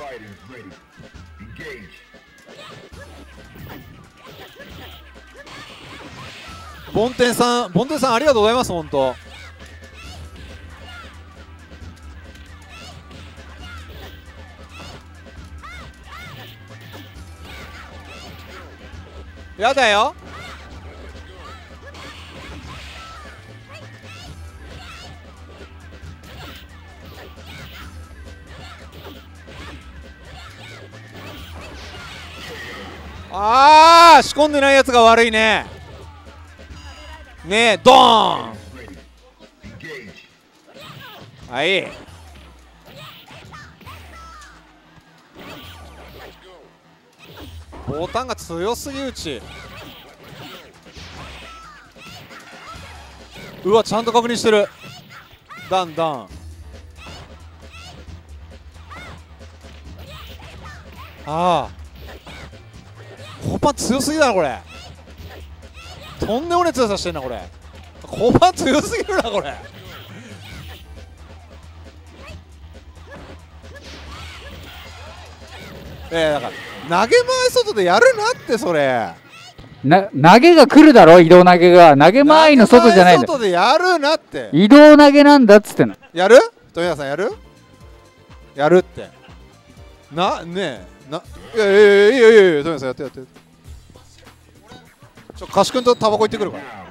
Fighters ready. Engage. ボンテンさんボンテンさんありがとうございます本当やだよああ仕込んでないやつが悪いね。ねえドーン。はい。ボタンが強すぎうち。うわちゃんと確認してる。ダンダン。ああ。パン強すぎだなこれ。とんでもねえ強さしてんなこれ。コパン強すぎるなこれ。えー、だから投げ前外でやるなってそれ。な投げが来るだろ移動投げが。投げ前の外じゃないんだ。外でやるなって。移動投げなんだっつっての。やる？富永さんやる？やるって。なねえ。ないやいやいやいやいやいや富永さんやってやってちょ、かくんとタバコ行ってくるから。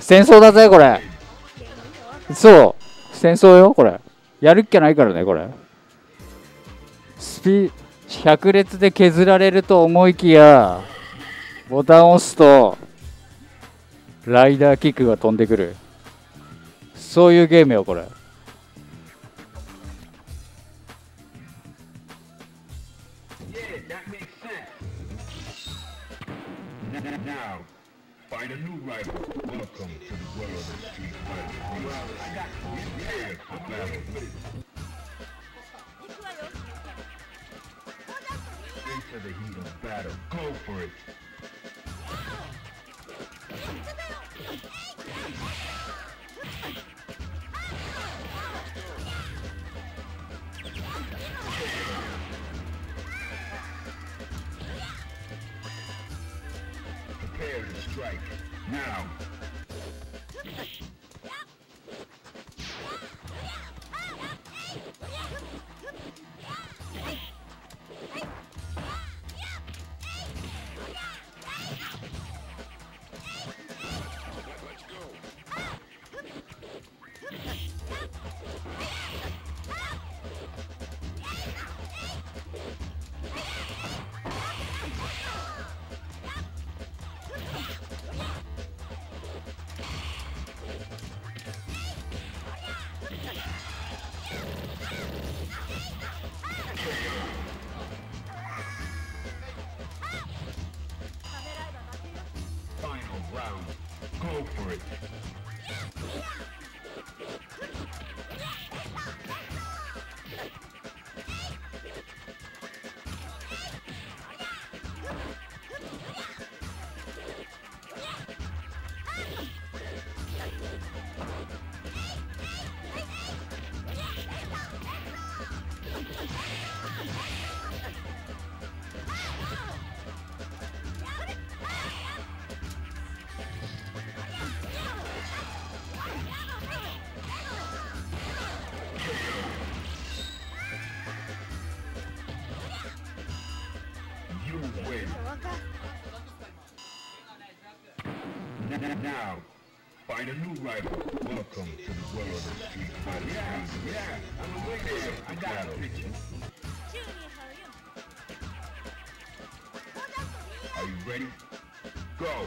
戦争だぜこれ。そう。戦争よこれ。やるっきゃないからねこれ。スピ百列で削られると思いきやボタンを押すとライダーキックが飛んでくる。そういうゲームよこれ。Find a new rival. Welcome to the world of street fighting. Prepare for battle. Into the heat of battle. Go for it. Thank you. Now. Welcome to the world of street fighting. Yeah, yeah, I'm. I got a picture. Are you ready? Go!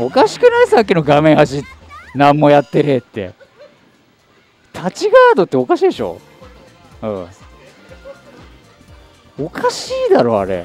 おかしくない？さっきの画面端。何もやってねえって。タッチガードっておかしいでしょ？うん。おかしいだろあれ。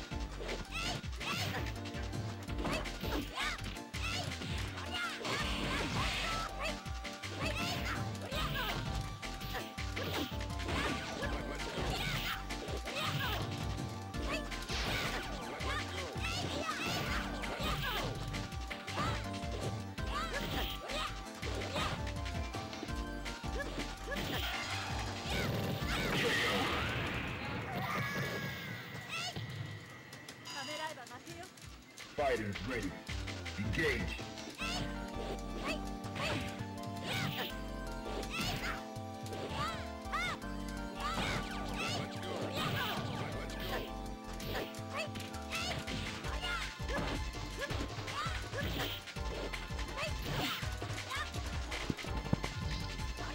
Fighters ready. Engage.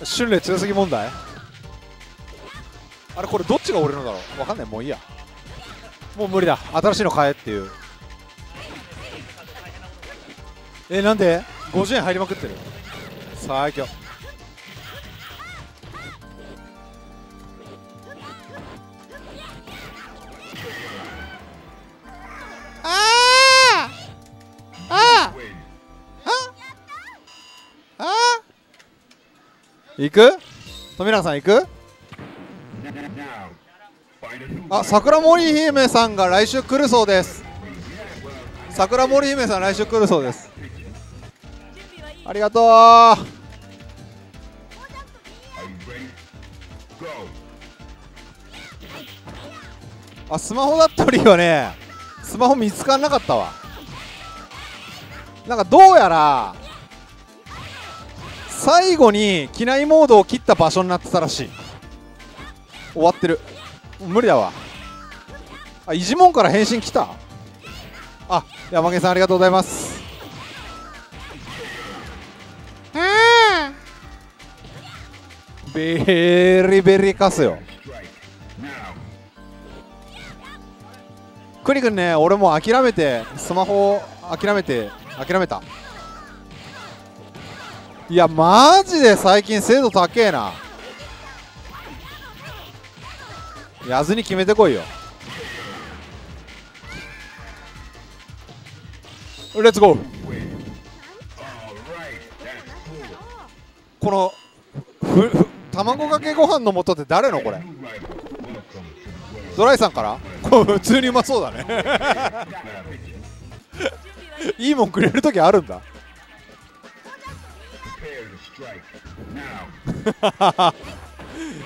春麗強すぎ問題？あれこれどっちが俺のだろう？わかんない。もういいや。もう無理だ。新しいの買えっていう。えなんで？50円入りまくってる。最強。あー！あ Win. ああ行く？富永さん行く？あ.桜森姫さんが来週来るそうです。桜森姫さん来週来るそうですありがとう。あスマホだったりはね。スマホ見つからなかったわ。なんかどうやら最後に機内モードを切った場所になってたらしい。終わってる。無理だわ。あイジモンから返信来た？あ山毛さんありがとうございます。ベリベリカスよ。クニ君ね俺もう諦めてスマホ諦めて諦めた。いやマジで最近精度高えな。やずに決めてこいよ。レッツゴー。このふふ卵かけご飯の素って誰のこれ？ドライさんから？これ普通にうまそうだね。いいもんくれる時あるんだ。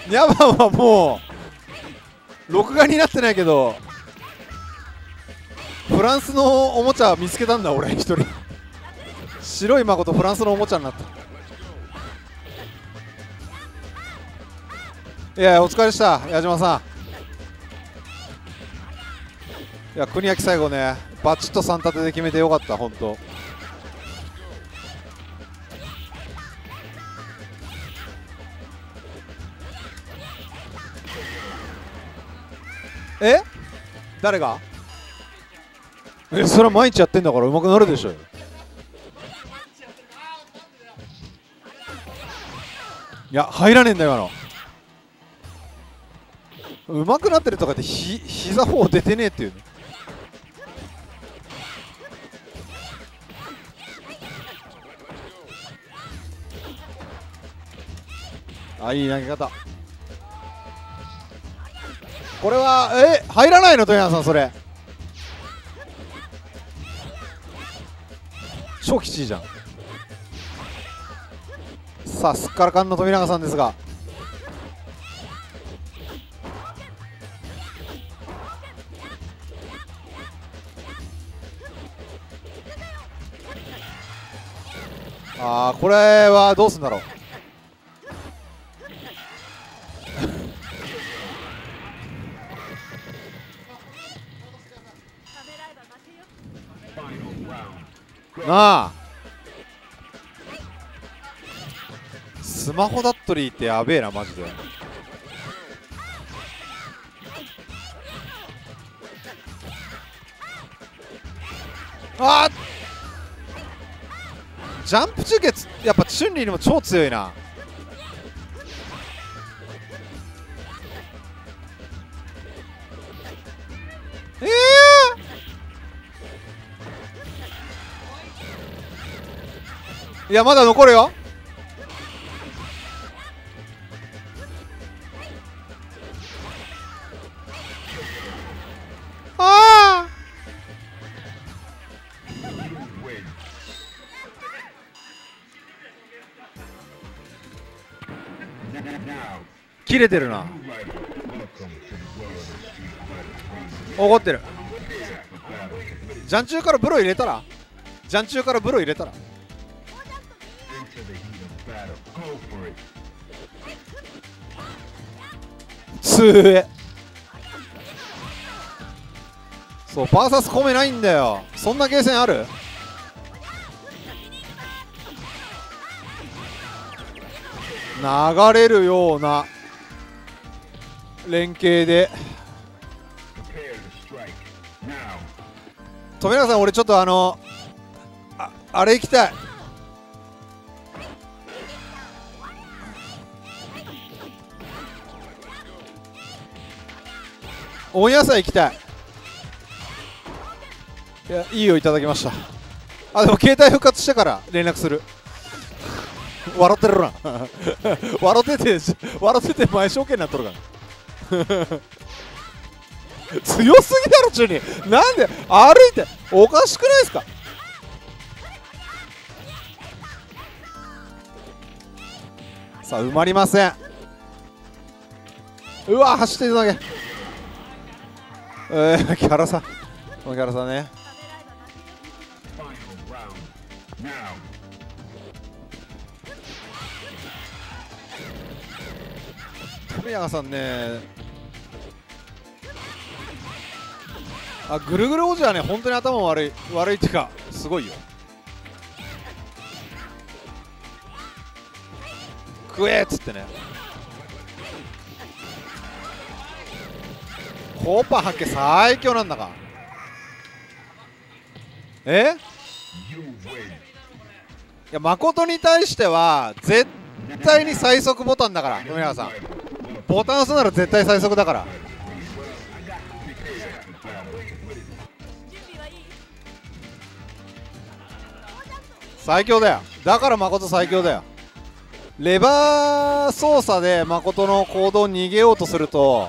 ニャバンはもう録画になってないけどフランスのおもちゃ見つけたんだ俺一人。白い誠フランスのおもちゃになった。いやお疲れでした。矢島さん。いや国焼最後ねバチッと3立てで決めてよかった本当。え？誰が？えそれは毎日やってんだから上手くなるでしょいや入らねえんだよ今の。上手くなってるとかってひ膝方出てねえっていうあいい投げ方。これはえ入らないの富山さんそれ。超きちいじゃん。さあすっからかんの富永さんですが。これはどうすんだろう。なあ。スマホだっとりってやべえなマジで。あージャンプ中継やっぱチュンリーにも超強いな。ええいやまだ残るよ。れてるな。怒ってる。ジャン中からブロ入れたら？ジャン中からブロ入れたら？つえ。そうファーサス込めないんだよ。そんなゲーセンある？流れるような。連携で。富永さん俺ちょっとあのああれ行きたい。温野菜行きたい。いやいいよいただきました。あでも携帯復活してから連絡する。笑ってるな。笑ってて笑ってて前証券になっとるから。強すぎだろ中になんで歩いておかしくないですか？さあ埋まりませんうわ走ってるだけえー、木原さん木原さんねためらえば負けよ Final round. Now. 富永さんねあぐるぐる王子はね本当に頭悪い悪いっていうかすごいよ。食えっつってね。コーパー発見最強なんだかえ？いや誠に対しては絶対に最速ボタンだから富永さん。ボタン押すなら絶対最速だから。最強だよ。だから誠最強だよ。レバー操作で誠の行動に逃げようとすると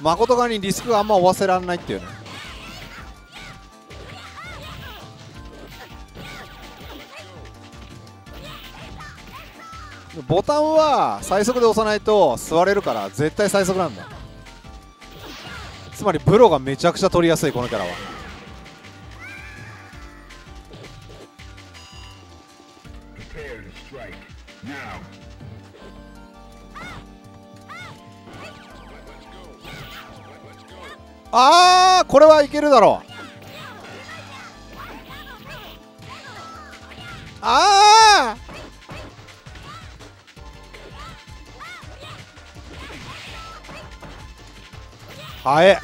誠側にリスクがあんま負わせられないっていうね。ボタンは最速で押さないと座れるから絶対最速なんだ。つまりプロがめちゃくちゃ取りやすいこのキャラは。あーこれはいけるだろう。あー。はえ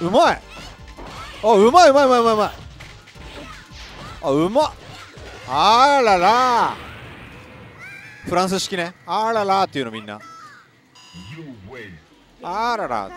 うまい。あうまいうまいうまいうまいうまい。あうまっ。あらら。フランス式ね。あららっていうのみんな.あらら